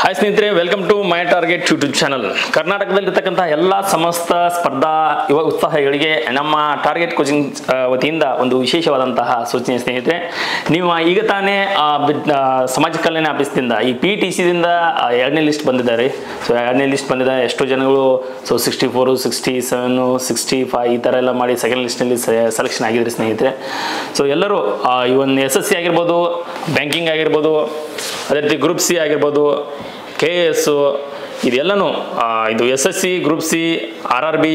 Hi ಸ್ನೇಹಿತರೆ welcome to my target YouTube channel ಕರ್ನಾಟಕದಲ್ಲಿರ್ತಕ್ಕಂಥ ಎಲ್ಲ ಸಮಸ್ತ ಸ್ಪರ್ಧಾ ಯುವ ಉತ್ಸಾಹಗಳಿಗೆ ನಮ್ಮ ಟಾರ್ಗೆಟ್ ಕೋಚಿಂಗ್ ವತಿಯಿಂದ ಒಂದು ವಿಶೇಷವಾದಂತಹ ಸೂಚನೆ ಸ್ನೇಹಿತರೆ. ನೀವು ಈಗ ತಾನೇ ಸಮಾಜ ಕಲ್ಯಾಣ ಆಫೀಸ್ದಿಂದ ಈ ಪಿ ಟಿ ಸಿದಿಂದ ಎರಡನೇ ಲಿಸ್ಟ್ ಬಂದಿದ್ದಾರೆ. ಸೊ ಎರಡನೇ ಲಿಸ್ಟ್ ಬಂದಿದೆ. ಎಷ್ಟೋ ಜನಗಳು so sixty four sixty seven sixty five ಈ ಥರ ಎಲ್ಲ ಮಾಡಿ ಸೆಕೆಂಡ್ ಲಿಸ್ಟ್ನಲ್ಲಿ ಸೆಲೆಕ್ಷನ್ ಆಗಿದ್ರೆ ಸ್ನೇಹಿತರೆ. ಸೊ ಎಲ್ಲರೂ ಈ ಒಂದು ಎಸ್ ಎಸ್ ಆಗಿರ್ಬೋದು ಬ್ಯಾಂಕಿಂಗ್ ಆಗಿರ್ಬೋದು ಅದೇ ರೀತಿ ಗ್ರೂಪ್ ಸಿ ಆಗಿರ್ಬೋದು ಕೆ ಎಸ್ಸು ಇದೆಲ್ಲನೂ ಇದು S S C group C R R B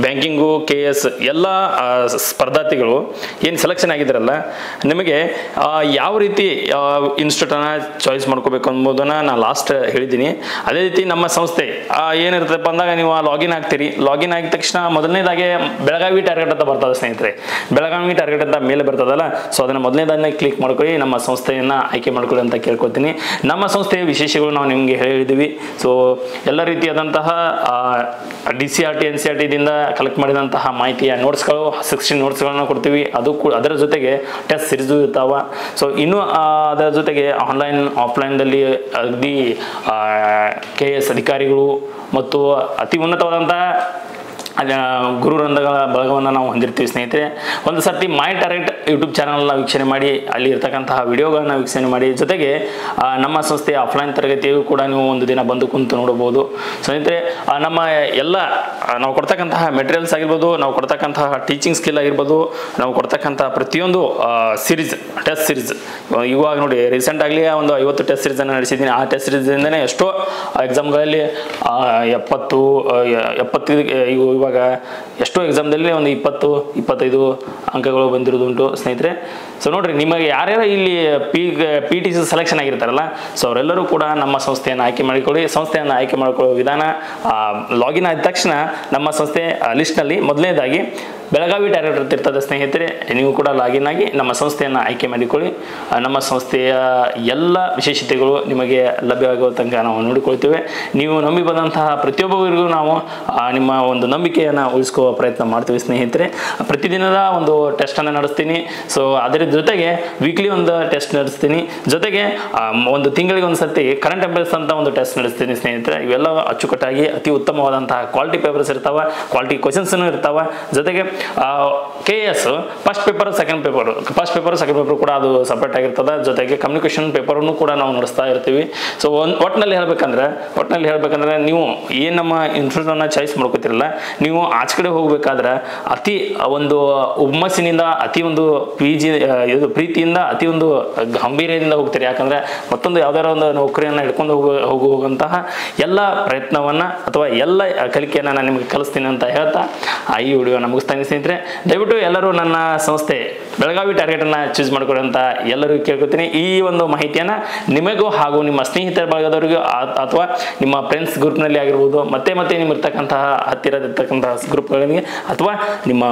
banking K S ಎಲ್ಲ ಸ್ಪರ್ಧಾರ್ಥಿಗಳು ಏನು ಸೆಲೆಕ್ಷನ್ ಆಗಿದ್ದಾರಲ್ಲ ನಿಮಗೆ ಯಾವ ರೀತಿ ಇನ್ಸ್ಟಿಟ್ಯೂಟನ್ನು ಚಾಯ್ಸ್ ಮಾಡ್ಕೋಬೇಕು ಅನ್ನೋದನ್ನು ನಾನು ಲಾಸ್ಟ್ ಹೇಳಿದ್ದೀನಿ. ಅದೇ ರೀತಿ ನಮ್ಮ ಸಂಸ್ಥೆ ಆ, ಏನಿರ್ತಪ್ಪ ಅಂದಾಗ ನೀವು ಲಾಗಿನ್ ಆಗ್ತೀರಿ ಲಾಗಿನ್ ಆಗಿದ ತಕ್ಷಣ ಮೊದಲನೇದಾಗೆ ಬೆಳಗಾವಿ ಟಾರ್ಗೆಟ್ ಅಂತ ಬರ್ತದೆ ಸ್ನೇಹಿತರೆ. ಬೆಳಗಾವಿ ಟಾರ್ಗೆಟ್ ಅಂತ ಮೇಲೆ ಬರ್ತದಲ್ಲ ಸೊ ಅದನ್ನು ಮೊದಲನೇದನ್ನೇ ಕ್ಲಿಕ್ ಮಾಡ್ಕೊಳ್ಳಿ ನಮ್ಮ ಸಂಸ್ಥೆಯನ್ನು ಆಯ್ಕೆ ಮಾಡ್ಕೊಳ್ಳಿ ಅಂತ ಕೇಳ್ಕೊತೀನಿ. ನಮ್ಮ ಸಂಸ್ಥೆಯ ವಿಶೇಷಗಳು ನಾವು ನಿಮಗೆ ಹೇಳಿದ್ದೀವಿ ಸೊ ಎಲ್ಲ ರೀತಿಯಾದಂತಹ D C R T N C R ಟಿದಿಂದ collect ಮಾಡಿದಂತಹ ಮಾಹಿತಿಯ ನೋಟ್ಸ್ಗಳು ಸಿಕ್ಸ್ಟೀನ್ ನೋಟ್ಸ್ಗಳನ್ನು ಕೊಡ್ತೀವಿ. ಅದು ಕೂಡ ಅದರ ಜೊತೆಗೆ ಟೆಸ್ಟ್ ಸಿರೀಸು ಇರ್ತಾವ. ಸೊ ಇನ್ನು ಅದರ ಜೊತೆಗೆ ಆನ್ಲೈನ್ ಆಫ್ಲೈನ್ದಲ್ಲಿ ಅಗದಿ ಕೆ ಎಸ್ ಅಧಿಕಾರಿಗಳು ಮತ್ತು ಅತಿ ಉನ್ನತವಾದಂತಹ ಗುರುರಂಧಗಳ ಗುರುವೃಂದಗಳ ಬಳಗವನ್ನು ನಾವು ಹೊಂದಿರ್ತೀವಿ ಸ್ನೇಹಿತರೆ. ಒಂದು ಸರ್ತಿ ಮೈ ಟಾರ್ಗೆಟ್ ಯೂಟ್ಯೂಬ್ ಚಾನಲ್ನ ವೀಕ್ಷಣೆ ಮಾಡಿ, ಅಲ್ಲಿ ಇರ್ತಕ್ಕಂತಹ ವಿಡಿಯೋಗಳನ್ನ ವೀಕ್ಷಣೆ ಮಾಡಿ. ಜೊತೆಗೆ ನಮ್ಮ ಸಂಸ್ಥೆಯ ಆಫ್ಲೈನ್ ತರಗತಿಯು ಕೂಡ ನೀವು ಒಂದು ದಿನ ಬಂದು ಕುಂತು ನೋಡಬಹುದು. ಸ್ನೇಹಿತರೆ ನಮ್ಮ ಎಲ್ಲ ನಾವು ಕೊಡ್ತಕ್ಕಂತಹ ಮೆಟೀರಿಯಲ್ಸ್ ಆಗಿರ್ಬೋದು, ನಾವು ಕೊಡ್ತಕ್ಕಂತಹ ಟೀಚಿಂಗ್ ಸ್ಕಿಲ್ ಆಗಿರ್ಬೋದು, ನಾವು ಕೊಡ್ತಕ್ಕಂತಹ ಪ್ರತಿಯೊಂದು ಸಿರೀಸ್ ಟೆಸ್ಟ್ ಸಿರೀಸ್ ಇವಾಗ ನೋಡಿ ರೀಸೆಂಟ್ ಆಗಲಿ ಒಂದು ಐವತ್ತು ಟೆಸ್ಟ್ ಸಿರೀಸನ್ನು ನಡೆಸಿದ್ದೀನಿ. ಆ ಟೆಸ್ಟ್ ಸಿರೀಸಿಂದನೇ ಎಷ್ಟೋ ಎಕ್ಸಾಮ್ಗಳಲ್ಲಿ ಎಪ್ಪತ್ತು ಎಪ್ಪತ್ತು ಇವು ಇವಾಗ ಎಷ್ಟೋ ಎಕ್ಸಾಮ್ದಲ್ಲಿ ಒಂದು ಇಪ್ಪತ್ತು, ಇಪ್ಪತ್ತೈದು ಅಂಕಗಳು ಬಂದಿರೋದುಂಟು ಸ್ನೇಹಿತರೆ ಸೊ ನೋಡ್ರಿ, ನಿಮಗೆ ಯಾರ್ಯಾರು ಇಲ್ಲಿ P P T C selection ಆಗಿರ್ತಾರಲ್ಲ so ಅವರೆಲ್ಲರೂ ಕೂಡ ನಮ್ಮ ಸಂಸ್ಥೆಯನ್ನು ಆಯ್ಕೆ ಮಾಡಿಕೊಳ್ಳಿ. ಸಂಸ್ಥೆಯನ್ನು ಆಯ್ಕೆ ಮಾಡಿಕೊಳ್ಳುವ ವಿಧಾನ ಲಾಗಿನ್ ಆದ ತಕ್ಷಣ ನಮ್ಮ ಸಂಸ್ಥೆ ಲಿಸ್ಟ್ನಲ್ಲಿ ಮೊದಲನೇದಾಗಿ ಬೆಳಗಾವಿ ಡೈರೆಕ್ಟರ್ ತಿರ್ತದ ಸ್ನೇಹಿತರೆ, ನೀವು ಕೂಡ ಲಾಗಿನ್ ಆಗಿ ನಮ್ಮ ಸಂಸ್ಥೆಯನ್ನು ಆಯ್ಕೆ ಮಾಡಿಕೊಳ್ಳಿ. ನಮ್ಮ ಸಂಸ್ಥೆಯ ಎಲ್ಲ ವಿಶೇಷತೆಗಳು ನಿಮಗೆ ಲಭ್ಯವಾಗುವ ತನಕ ನಾವು ನೋಡಿಕೊಳ್ತೇವೆ. ನೀವು ನಂಬಿ ಬಂದಂತಹ ಪ್ರತಿಯೊಬ್ಬರಿಗೂ ನಾವು ನಿಮ್ಮ ಒಂದು ನಂಬಿಕೆಯನ್ನು ಉಳಿಸ್ಕೋ ಪ್ರಯತ್ನ ಮಾಡ್ತೀವಿ ಸ್ನೇಹಿತರೆ. ಪ್ರತಿದಿನದ ಒಂದು ಟೆಸ್ಟನ್ನು ನಡೆಸ್ತೀನಿ. ಸೊ ಅದರ ಜೊತೆಗೆ ವೀಕ್ಲಿ ಒಂದು ಟೆಸ್ಟ್ ನಡೆಸ್ತೀನಿ. ಜೊತೆಗೆ ಒಂದು ತಿಂಗಳಿಗೆ ಒಂದು ಸರ್ತಿ ಕರೆಂಟ್ ಅಫೇರ್ಸ್ ಅಂತ ಒಂದು ಟೆಸ್ಟ್ ನಡೆಸ್ತೀನಿ ಸ್ನೇಹಿತರೆ. ಇವೆಲ್ಲ ಅಚ್ಚುಕಟ್ಟಾಗಿ ಅತಿ ಉತ್ತಮವಾದಂತಹ ಕ್ವಾಲಿಟಿ ಪೇಪರ್ಸ್ ಇರ್ತಾವೆ ಕ್ವಾಲಿಟಿ ಕ್ವಶನ್ಸ್ನು ಇರ್ತಾವೆ. ಜೊತೆಗೆ K S first paper second paper first paper second paper ಕೂಡ ಅದು ಸಪ್ರೇಟ್ ಆಗಿರ್ತದೆ. ಜೊತೆಗೆ ಕಮ್ಯುನಿಕೇಷನ್ ಪೇಪರನ್ನು ಕೂಡ ನಾವು ನಡೆಸ್ತಾ ಇರ್ತೀವಿ. ಸೊ ಒಂದು ಒಟ್ಟಿನಲ್ಲಿ ಹೇಳ್ಬೇಕಂದ್ರೆ ಒಟ್ಟಿನಲ್ಲಿ ಹೇಳ್ಬೇಕಂದ್ರೆ ನೀವು ಏನು ನಮ್ಮ ಇನ್ಸ್ಟಿಟ್ಯೂಟನ್ನು ಚಾಯ್ಸ್ ಮಾಡ್ಕೋತಿರಲ್ಲ, ನೀವು ಆಚೆ ಕಡೆ ಹೋಗ್ಬೇಕಾದ್ರೆ ಅತಿ ಒಂದು ಹುಮ್ಮಸ್ಸಿನಿಂದ, ಅತಿ ಒಂದು ಪಿ ಜಿ ಇದು ಪ್ರೀತಿಯಿಂದ, ಅತಿ ಒಂದು ಗಂಭೀರ್ಯದಿಂದ ಹೋಗ್ತೀರಿ. ಯಾಕಂದ್ರೆ ಮತ್ತೊಂದು ಯಾವ್ದಾರ ಒಂದು ನೌಕರಿಯನ್ನು ಹಿಡ್ಕೊಂಡು ಹೋಗೋ, ಹೋಗುವಂತಹ ಎಲ್ಲ ಪ್ರಯತ್ನವನ್ನ ಅಥವಾ ಎಲ್ಲ ಕಲಿಕೆಯನ್ನು ನಾನು ನಿಮಗೆ ಕಲಿಸ್ತೀನಿ ಅಂತ ಹೇಳ್ತಾ, ಆ ಈ ವಿಡಿಯೋನ ಮುಗಿಸ್ತಾನೆ ಸ್ನೇಹಿತರೆ, ದಯವಿಟ್ಟು ಎಲ್ಲರೂ ನನ್ನ ಸಂಸ್ಥೆ ಬೆಳಗಾವಿ ಟಾರ್ಗೆಟನ್ನು ಚೂಸ್ ಮಾಡ್ಕೊಳ್ಳಿ ಅಂತ ಎಲ್ಲರಿಗೂ ಕೇಳ್ಕೊತೀನಿ. ಈ ಒಂದು ಮಾಹಿತಿಯನ್ನು ನಿಮಗೂ ಹಾಗೂ ನಿಮ್ಮ ಸ್ನೇಹಿತರ ಬಳಗದವರಿಗೂ ಆ- ಅಥವಾ ನಿಮ್ಮ ಫ್ರೆಂಡ್ಸ್ ಗ್ರೂಪ್ನಲ್ಲಿ ಆಗಿರ್ಬೋದು, ಮತ್ತೆ ಮತ್ತೆ ನಿಮ್ಮ ಇರ್ತಕ್ಕಂತಹ ಹತ್ತಿರದಿರ್ತಕ್ಕಂತಹ ಗ್ರೂಪ್ಗಳಿಗೆ ಅಥವಾ ನಿಮ್ಮ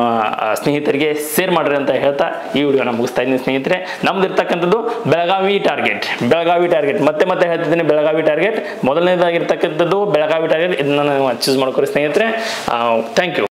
ಸ್ನೇಹಿತರಿಗೆ ಶೇರ್ ಮಾಡ್ರಿ ಅಂತ ಹೇಳ್ತಾ ಈ ವಿಡಿಯೋನ ಮುಗಿಸ್ತಾ ಇದ್ದೀನಿ ಸ್ನೇಹಿತರೆ. ನಮ್ದು ಇರ್ತಕ್ಕಂಥದ್ದು ಬೆಳಗಾವಿ ಟಾರ್ಗೆಟ್ ಬೆಳಗಾವಿ ಟಾರ್ಗೆಟ್ ಮತ್ತೆ ಮತ್ತೆ ಹೇಳ್ತಿದ್ದೀನಿ ಬೆಳಗಾವಿ ಟಾರ್ಗೆಟ್ ಮೊದಲನೇದಾಗಿರ್ತಕ್ಕಂಥದ್ದು ಬೆಳಗಾವಿ ಟಾರ್ಗೆಟ್ ಇದನ್ನ ನಾನು ಚೂಸ್ ಮಾಡ್ಕೊರಿ ಸ್ನೇಹಿತರೆ. Thank you